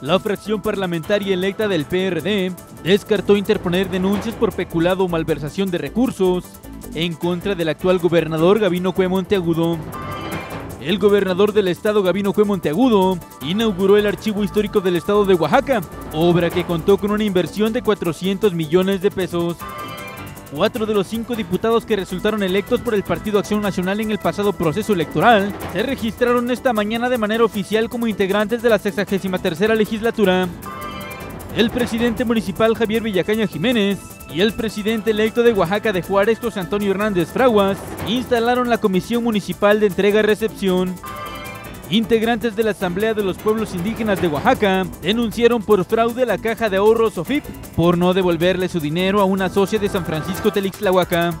la fracción parlamentaria electa del PRD descartó interponer denuncias por peculado o malversación de recursos en contra del actual gobernador Gabino Cue Monteagudo. El gobernador del estado Gabino Cue Monteagudo inauguró el Archivo Histórico del Estado de Oaxaca, obra que contó con una inversión de 400 millones de pesos. Cuatro de los cinco diputados que resultaron electos por el Partido Acción Nacional en el pasado proceso electoral se registraron esta mañana de manera oficial como integrantes de la 63 legislatura. El presidente municipal Javier Villacaña Jiménez y el presidente electo de Oaxaca de Juárez, José Antonio Hernández Fraguas, instalaron la Comisión Municipal de Entrega-Recepción. Integrantes de la Asamblea de los Pueblos Indígenas de Oaxaca denunciaron por fraude la caja de ahorros OFIP por no devolverle su dinero a una socia de San Francisco Telixtlahuaca.